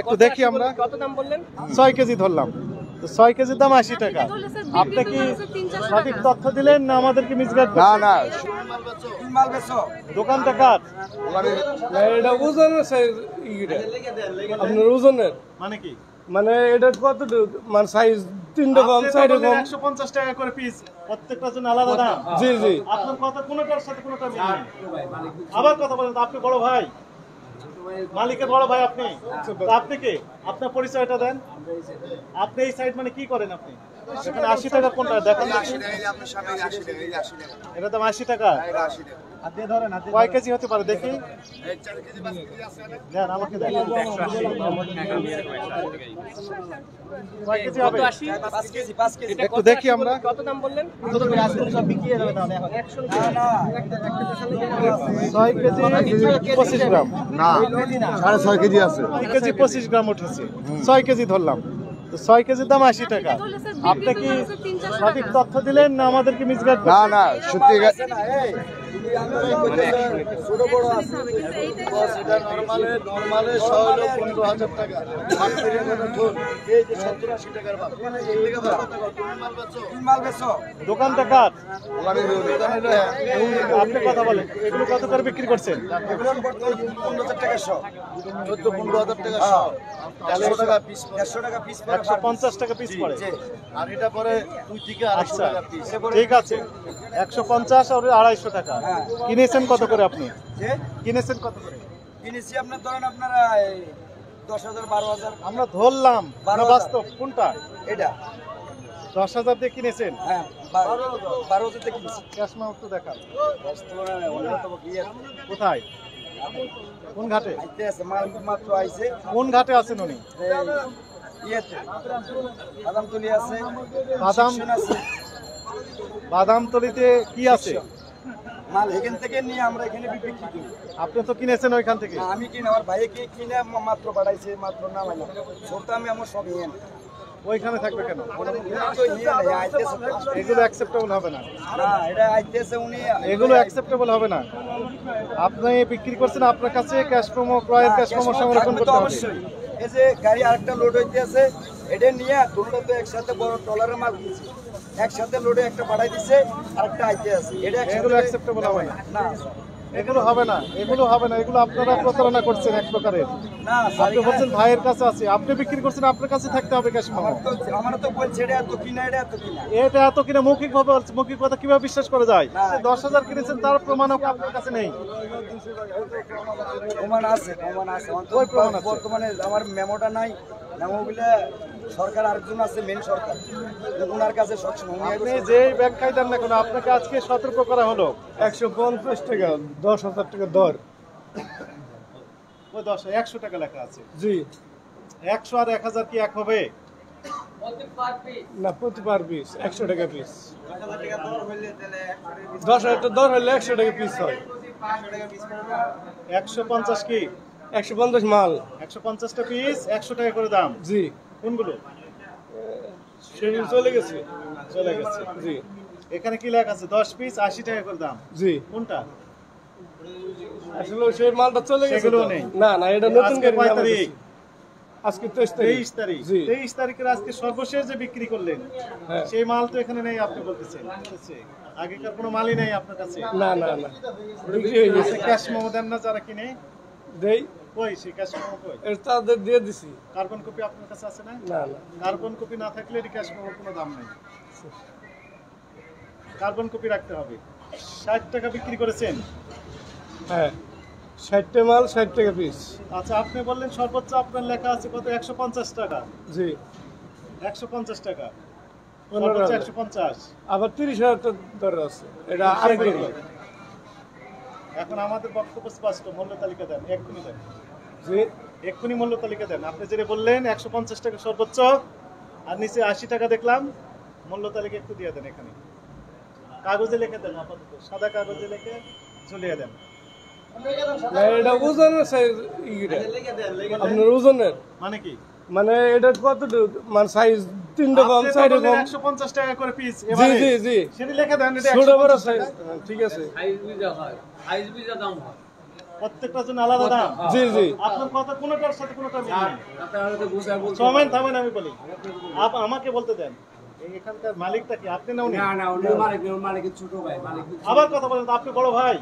একটু দেখি আমরা। কত দাম বললেন? ছয় কেজি ধরলাম। তো ছয় কেজির দাম আশি টাকা। আপনি কি সঠিক তথ্য দিলেন না আমাদেরকে মিসগাইড না না। দোকানটা কার? এটা ওজনের সাইজ আপনার ওজনের। মানে কি? মানে এটা কত মানে সাইজ তিন রকম চার রকম একশো পঞ্চাশ টাকা করে পিস প্রত্যেকটার জন্য আলাদা দাম। জি জি। আপনার কথা কোনোটার সাথে কোনোটা মিল আবার কথা বলেন আপনি বড় ভাই। মালিকের বড় ভাই আপনি? আপনি কে? আপনার পরিচয়টা দেন। আপনি এই সাইড মানে কি করেন আপনি? এখানে আশি টাকা কোনটা? দেখেন দেখি। এটা দাম আশি টাকা। কয় কেজি হতে পারে দেখি? দেন আমাকে কয় কেজি হবে? একটু দেখি আমরা। কত দাম বললেন ছয় কেজি পঁচিশ গ্রাম। না সাড়ে ছয় কেজি আছে। কেজি পঁচিশ গ্রাম উঠেছে। ছয় কেজি ধরলাম। ছয় কেজির দাম আশি টাকা। আপনি কি সঠিক তথ্য দিলেন না আমাদেরকে মিসগাইড না না সত্যি দোকানটা কার? আপনি কথা বলেন। এগুলো কত করে বিক্রি করছেন? একশো পঞ্চাশ টাকা পিস পড়ে। আর এটা পরে দুই থেকে আচ্ছা ঠিক আছে। একশো পঞ্চাশ আর আড়াইশো টাকা। কিনেছেন কত করে আপনি? কিনেছেন কত করে? কিনেছি আপনার ধরেন আপনারা দশ হাজার বারো হাজার। আমরা ধরলাম। বারো। বাস্তব কোনটা? এটা। দশ হাজার দিয়ে কিনেছেন? হ্যাঁ বারো হাজার কিনেছি। দেখান। কোথায়? কোন ঘাটে? আছে মাল মাত্র আইছে। কোন ঘাটে আছেন উনি? ইয়েতে। বাদামতলি আছে বাদাম আছে। বাদামতলিতে কি আছে? মাল এখান থেকে নিয়ে আমরা এখানে বিক্রি করি আপনি তো কিনেছেন ওইখান থেকে? আমি কিনে আমার ভাইকে কিনে মাত্র পাঠাইছে মাত্র নামাইলাম সরতে আমি আমার সব নিয়ে ওইখানে থাকবে কেন। এগুলো অ্যাকসেপ্টেবল হবে না। না এটা আইতেছে উনি এগুলো অ্যাকসেপ্টেবল হবে না। আপনি বিক্রি করছেন আপনার কাছে ক্যাশ প্রোমো ক্রয়ের ক্যাশ প্রোমো সংরক্ষণ করতে হবে। অবশ্যই। এই যে গাড়ি আরেকটা লোড হইতে আছে এটা নিয়ে দুটো তো একসাথে বড় ট্রলারের মাল কিনছি। একসাথে লোডে একটা পাঠাই দিছে আরেকটা আইতে আছে। এটা এগুলো acceptable হবে না। না এগুলো হবে না এগুলো হবে না এগুলো আপনারা প্রতারণা করছেন এক প্রকারের। আপনি বলছেন ভাইয়ের কাছে আছে আপনি বিক্রি করছেন আপনার কাছে থাকতে হবে ক্যাশ আমার তো বলছে এটা এত কিনা এটা এত কিনা। এটা এত কিনা মৌখিক ভাবে মৌখিক কথা কীভাবে বিশ্বাস করা যায়। দশ হাজার কিনেছেন তার প্রমাণও আপনার কাছে নেই? প্রমাণ আছে প্রমাণ প্রমাণ আছে? বর্তমানে আমার মেমোটা নাই মেমোগুলো সরকার আরেকজন আছে মেন সরকার। ওনার কাছে সবসময় আপনি যেই ব্যাখ্যায় দেন না কেন আপনাকে আজকে সতর্ক করা হলো। একশো পঞ্চাশ টাকা দশ হাজার টাকা দর। ওই দশ একশো টাকা লেখা আছে। জি। একশো আর এক হাজার কি এক হবে? না প্রতি পার পিস একশো টাকা পিস দশ হাজার টাকা দর হলে একশো টাকা পিস হয়। একশো পঞ্চাশ কি? একশো পঞ্চাশ মাল। একশো পঞ্চাশটা পিস একশো টাকা করে দাম। জি। কোনগুলো? সেদিন চলে গেছে। চলে গেছে জি। এখানে কি লেখা আছে? দশ পিস আশি টাকা করে দাম। জি। কোনটা? আসলে সেই মালটা চলে গেছে। না না এটা নতুন? কাছে। আজকে তেইশ তেইশ তারিখ। তেইশ তারিখের আজকে সর্বশেষ যে বিক্রি করলেন হ্যাঁ। সেই মাল তো এখানে নেই আপনি বলতেছেন। আছে? আগেকার কোনো মালই নেই আপনার কাছে? না না না। ক্যাশ মোমো দেন না যারা কিনে? দেই। কই সেই ক্যাশ মোমো কই? তাদের দিয়ে দিছি। কার্বন কপি আপনার কাছে আছে না না না। কার্বন কপি না থাকলে এটি ক্যাশ মোমোর কোনো দাম নেই। কার্বন কপি রাখতে হবে। ষাট টাকা বিক্রি করেছেন? হ্যাঁ। ষাটটা মাল ষাট টাকা পিস আচ্ছা আপনি বললেন সর্বোচ্চ আপনার লেখা আছে কত? একশো পঞ্চাশ টাকা। জি। একশো পঞ্চাশ টাকা। সর্বোচ্চ একশো পঞ্চাশ। আবার তিরিশ হাজার টাকা দর আছে। এটা আরেক এখন আমাদের বক্তব্য স্পষ্ট। মূল্য তালিকা দেন। দেন জি এক্ষুনি মূল্য তালিকা দেন। আপনি যেটা বললেন একশো পঞ্চাশ টাকা সর্বোচ্চ আর নিচে আশি টাকা দেখলাম মূল্য তালিকা একটু দিয়ে দেন এখানে। কাগজে লিখে দেন আপাতত। সাদা কাগজে লিখে ঝুলিয়ে দেন। এটা ওজনের সাইজ আপনার ওজনের? মানে কি? মানে এটা কত মানে সাইজ টাকা করে পিস জি জি জি। সেটি লিখে দেন এটা ছোট বড় সাইজ ঠিক আছে। প্রত্যেকটার জন্য আলাদা দাম। জি জি। আপনার কথা কোনোটার সাথে কোনোটা মিল নেই। সমেন থামেন আমি বলি। আপ আমাকে বলতে দেন। এখানকার মালিকটা কি? আপনি না উনি? আবার কথা বলেন আপনি বড় ভাই।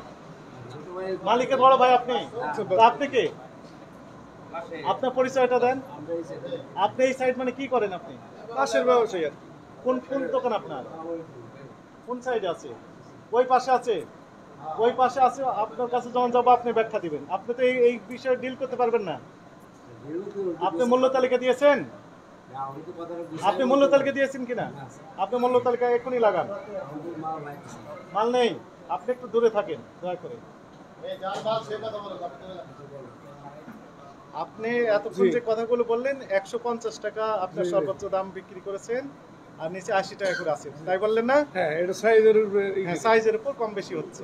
মালিকের বড় ভাই আপনি। আপনি কে? আপনার পরিচয়টা দেন। আপনি এই সাইড মানে কি করেন আপনি? পাশের ব্যবসায়ী। কোন কোন দোকান আপনার? কোন সাইডে আছে? ওই পাশে আছে? ওই পাশে আছে আপনার কাছে যখন যাব আপনি ব্যাখ্যা দিবেন। আপনি তো এই এই বিষয়ে ডিল করতে পারবেন না। আপনি মূল্য তালিকা দিয়েছেন? আপনি মূল্য তালিকা দিয়েছেন কিনা? আপনি মূল্য তালিকা এখনই লাগান। মাল নেই আপনি একটু দূরে থাকেন দয়া করে। আপনি এতক্ষণ যে কথাগুলো বললেন একশো পঞ্চাশ টাকা আপনার সর্বোচ্চ দাম বিক্রি করেছেন। আর নিচে আশি টাকা করে আছে। তাই বললেন না? হ্যাঁ এটা সাইজের উপরে হ্যাঁ সাইজের উপর কম বেশি হচ্ছে।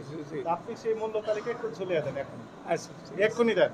আপনি সেই মূল্য তালিকা একটু ঝুলিয়ে দেন এখন আচ্ছা এক্ষুনি দেন।